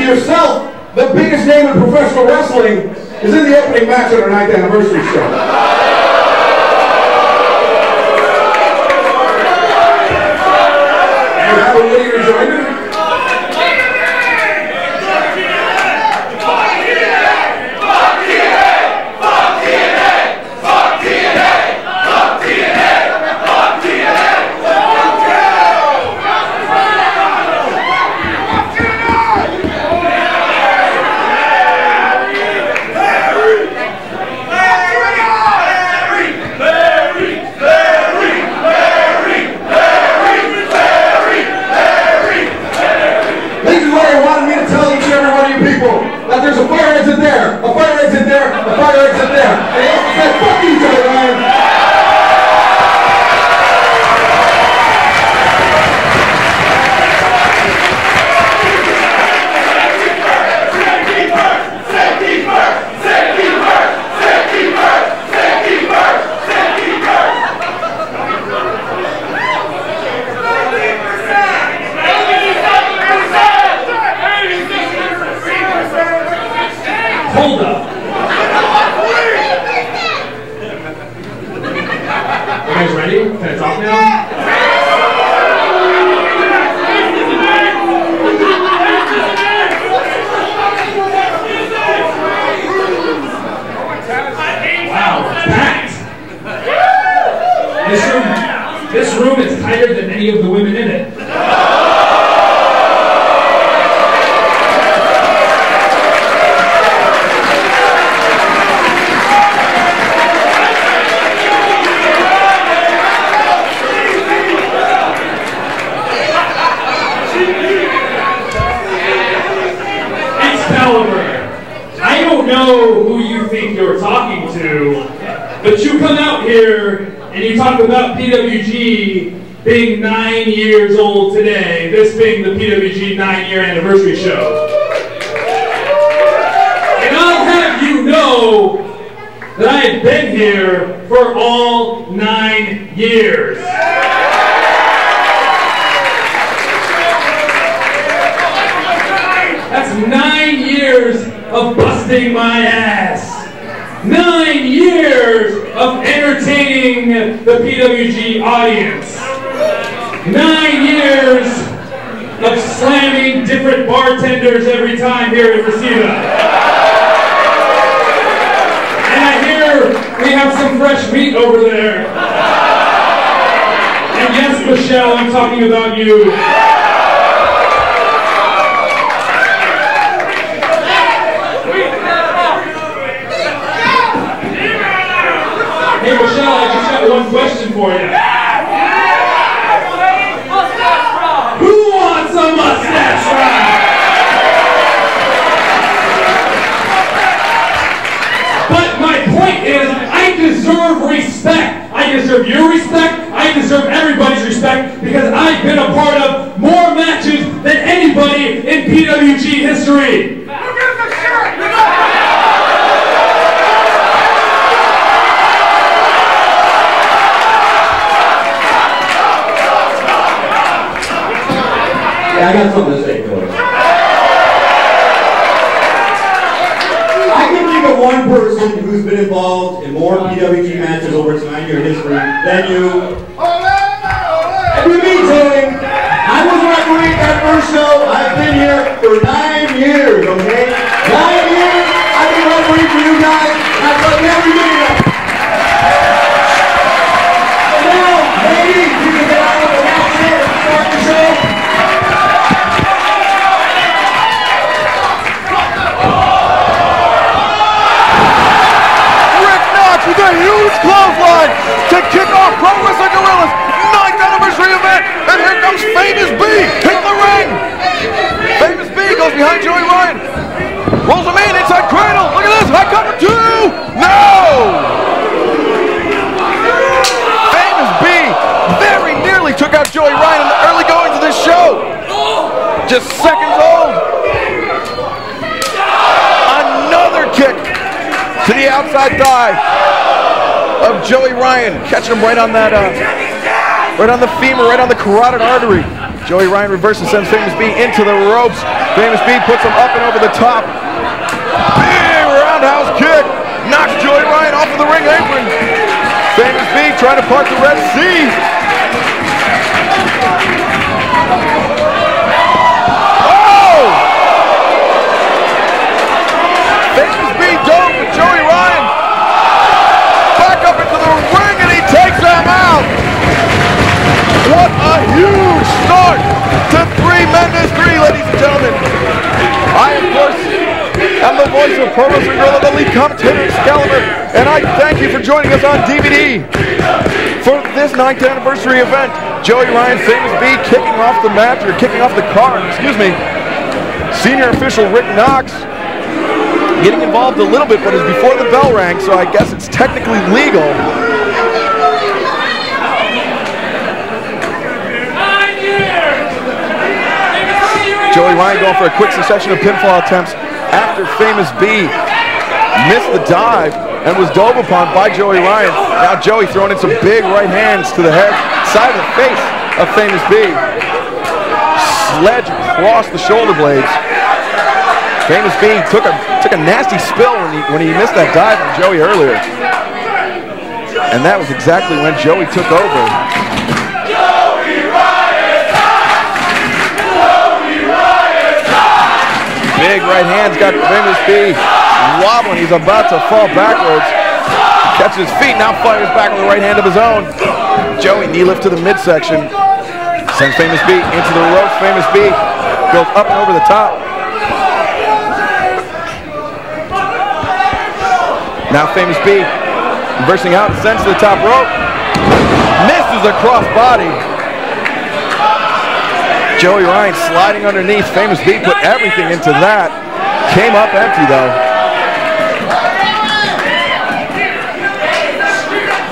to yourself, the biggest name in professional wrestling is in the opening match of our ninth anniversary show. You have a rejoinder? I don't know who you think you're talking to, but you come out here and you talk about PWG being nine years old today, this being the PWG nine year anniversary show. And I'll have you know that I have been here for all nine years. Of busting my ass. Nine years of entertaining the PWG audience. Nine years of slamming different bartenders every time here at Reseda. And I hear we have some fresh meat over there. And yes, Michelle, I'm talking about you. Hey Michelle, I just one question for you. Who wants a mustache ride? But my point is, I deserve respect. I deserve your respect. I deserve everybody's respect because I've been a part of more matches than anybody in PWG history. I got something to say, Billy. I can think of one person who's been involved in more PWG matches over its nine-year history than you. And you mean Tony? I was refereeing that first show. I've been here for nine outside thigh of Joey Ryan, catching him right on that, uh, right on the femur, right on the carotid artery. Joey Ryan reverses, sends Famous B into the ropes. Famous B puts him up and over the top. Big roundhouse kick, knocks Joey Ryan off of the ring apron. Famous B trying to part the Red Sea. Oh! Famous B dove with Joey Ryan. Back up into the ring and he takes him out. What a huge start to Three Men is Three, ladies and gentlemen. I, of course, am the voice of Pro Wrestling Guerrilla, the lead commentator Excalibur, and I thank you for joining us on DVD for this 9th anniversary event. Joey Ryan, Famous B, kicking off the match, or kicking off the card, excuse me. Senior official Rick Knox getting involved a little bit, but it's before the bell rang, so I guess it's technically legal. Joey Ryan going for a quick succession of pinfall attempts after Famous B missed the dive and was dove upon by Joey Ryan. Now Joey throwing in some big right hands to the head, side of the face of Famous B. Sledge across the shoulder blades. Famous B took a took a nasty spill when he when he missed that dive from Joey earlier. And that was exactly when Joey took over. Big right hand's got Famous B wobbling. He's about to fall backwards. Catches his feet, now fires back with a right hand of his own. Joey knee lift to the midsection. Sends Famous B into the ropes. Famous B goes up and over the top. Now Famous B reversing out, sends to the top rope. Misses a cross body. Joey Ryan sliding underneath. Famous B put everything into that. Came up empty though.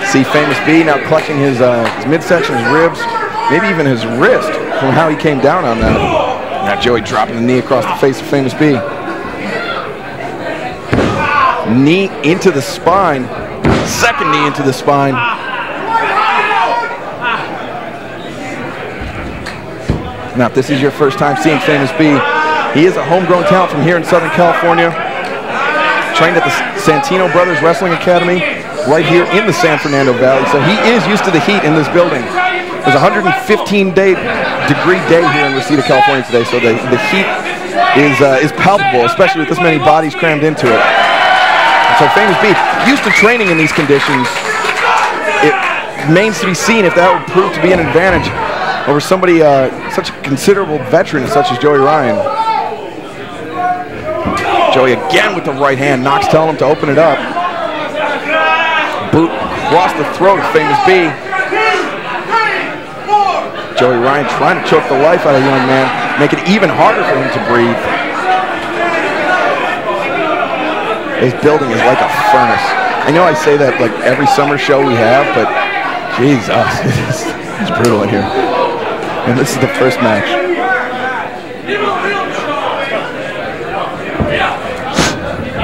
See Famous B now clutching his, uh, his midsection, his ribs, maybe even his wrist from how he came down on that. Now Joey dropping the knee across the face of Famous B. Knee into the spine. Second knee into the spine. Now, if this is your first time seeing Famous B, he is a homegrown talent from here in Southern California. Trained at the Santino Brothers Wrestling Academy right here in the San Fernando Valley. So he is used to the heat in this building. There's a 115 day degree day here in Reseda, California today. So the, the heat is, uh, is palpable, especially with this many bodies crammed into it. So Famous B, used to training in these conditions, it remains to be seen if that would prove to be an advantage over somebody, uh, such a considerable veteran such as Joey Ryan. Joey again with the right hand, Knox telling him to open it up. Boot across the throat of Famous B. Joey Ryan trying to choke the life out of the young man, make it even harder for him to breathe. This building is like a furnace. I know I say that like every summer show we have, but Jesus, it's, brutal in here. And this is the first match.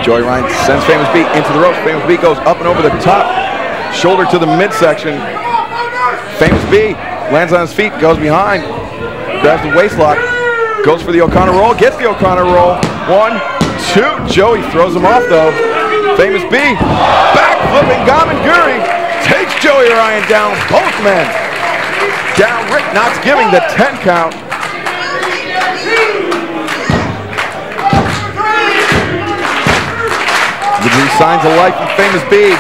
Joey Ryan sends Famous B into the ropes. Famous B goes up and over the top, shoulder to the midsection. Famous B lands on his feet, goes behind, grabs the waist lock, goes for the O'Connor roll, gets the O'Connor roll. One, two. Joey throws him off though. Famous B, back flipping Gamengiri, takes Joey Ryan down, both men. Down, Rick Knox giving the 10 count. The new signs of life from Famous B.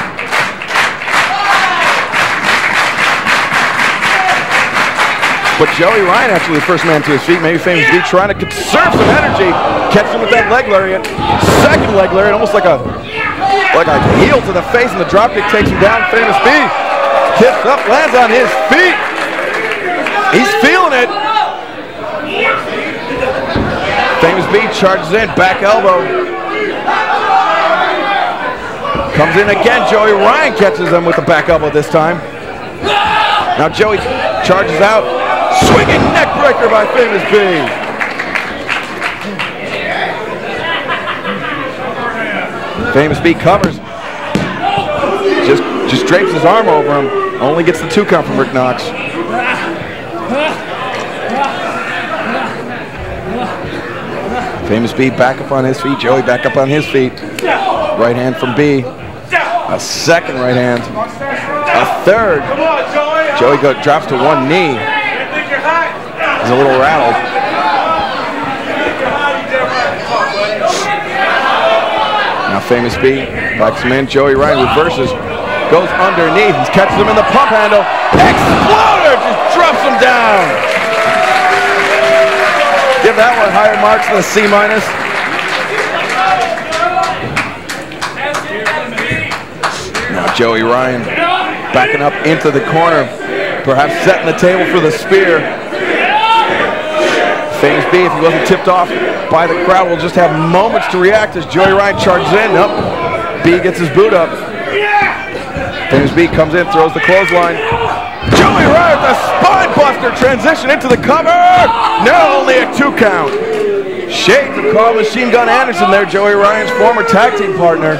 But Joey Ryan actually the first man to his feet. Maybe Famous B trying to conserve some energy. Catch him with that leg lariat. Second leg lariat, almost like a like a heel to the face, and the dropkick takes him down. Famous B kicks up, lands on his feet. He's feeling it. Famous B charges in, back elbow. Comes in again. Joey Ryan catches him with the back elbow this time. Now Joey charges out. Swinging neck breaker by Famous B. Famous B covers. just just drapes his arm over him. Only gets the two count from Rick Knox. Famous B back up on his feet. Joey back up on his feet. Right hand from B. A second right hand. A third. Joey go, drops to one knee. He's a little rattled. Now famous B backs him in. Joey Ryan reverses. Goes underneath. He catches him in the pump handle. Exploder just drops him down. Give that one higher marks than a C minus. Now Joey Ryan backing up into the corner, perhaps setting the table for the spear. Famous B, if he wasn't tipped off by the crowd, will just have moments to react as Joey Ryan charges in. Nope. B gets his boot up. Famous B comes in, throws the clothesline. Joey Ryan a spine transition into the cover. No, only a two count. Shade from Karl Machine Gun Anderson there, Joey Ryan's former tag team partner.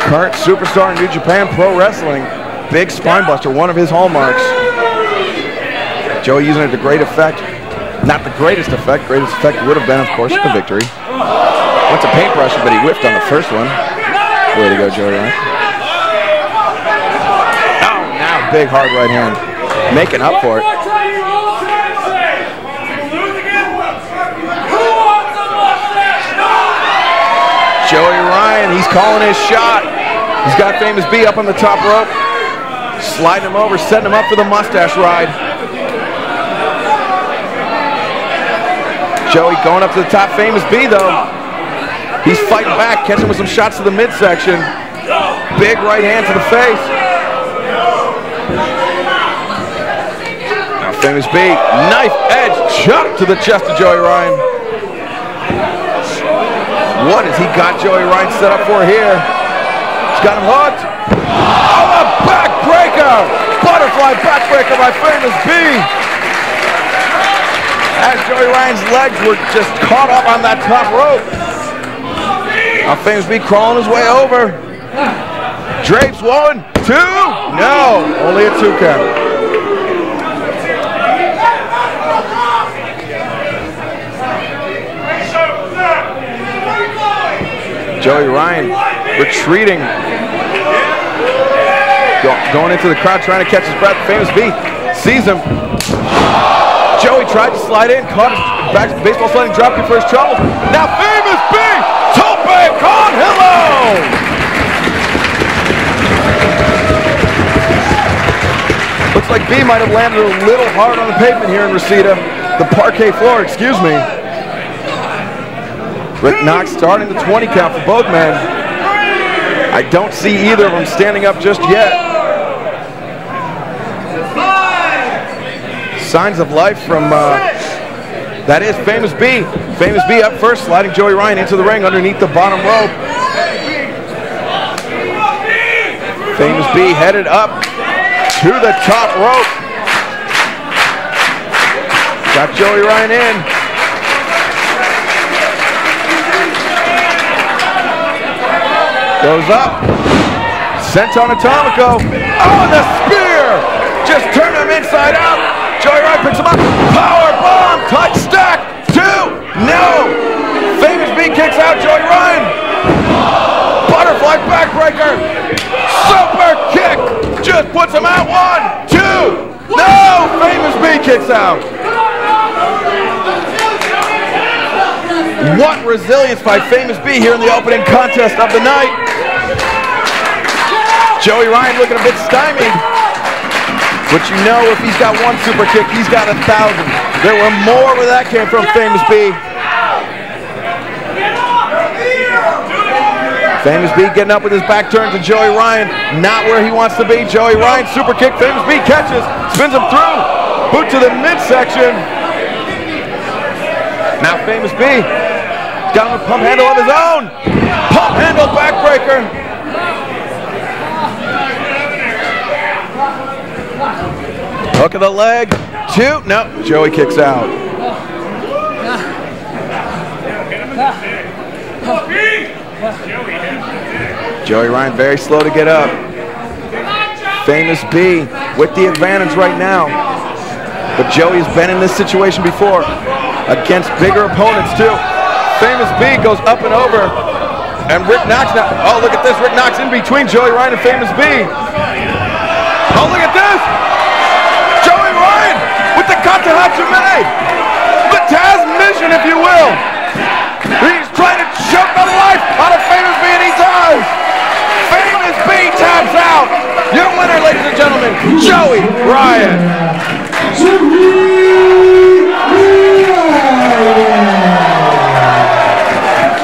Current superstar in New Japan Pro Wrestling. Big spine buster, one of his hallmarks. Joey using it to great effect. Not the greatest effect. Greatest effect would have been, of course, the victory. Went to paintbrush, but he whiffed on the first one. Way to go, Joey Ryan Oh, now big hard right hand, making up for it. Joey Ryan, he's calling his shot. He's got Famous B up on the top rope, sliding him over, setting him up for the mustache ride. Joey going up to the top, Famous B though. He's fighting back, catching with some shots to the midsection. Big right hand to the face. Famous B, knife edge chop to the chest of Joey Ryan. What has he got Joey Ryan set up for here? He's got him hooked. Oh, a backbreaker! Butterfly backbreaker by Famous B. As Joey Ryan's legs were just caught up on that top rope. Now Famous B crawling his way over. Drapes one, two, no, only a two count. Joey Ryan retreating. Go, going into the crowd, trying to catch his breath. Famous B sees him. Joey tried to slide in, caught his back baseball sliding dropkick for his trouble. Now Famous B, Tope con hilo! Looks like B might have landed a little hard on the pavement here in Reseda. The parquet floor, excuse me. Rick Knox starting the 20 count for both men. I don't see either of them standing up just yet. Signs of life from, uh, that is Famous B. Famous B up first, sliding Joey Ryan into the ring underneath the bottom rope. Famous B headed up to the top rope. Got Joey Ryan in. Goes up. Senton Atomico. Oh, the spear! Just turn him inside out. Joey Ryan picks him up. Power bomb. Touch stack. Two. No. Famous B kicks out Joey Ryan. Butterfly backbreaker. Super kick. Just puts him out. One. Two. No. Famous B kicks out. What resilience by Famous B here in the opening contest of the night. Joey Ryan looking a bit stymied. But you know if he's got one super kick, he's got a thousand. There were more where that came from, Famous B. Famous B getting up with his back turned to Joey Ryan. Not where he wants to be. Joey Ryan, super kick. Famous B catches, spins him through. Boot to the midsection. Now Famous B down a pump handle of his own. Pump handle backbreaker. Hook of the leg. Two. No. Joey kicks out. Joey Ryan very slow to get up. Famous B with the advantage right now. But Joey has been in this situation before against bigger opponents too. Famous B goes up and over. And Rick Knox now. Oh, look at this. Rick Knox in between Joey Ryan and Famous B. Oh, look at this. Katahajime. The Taz mission, if you will. He's trying to choke the life out of Famous B and he does. Famous B taps out. Your winner, ladies and gentlemen, Joey Ryan.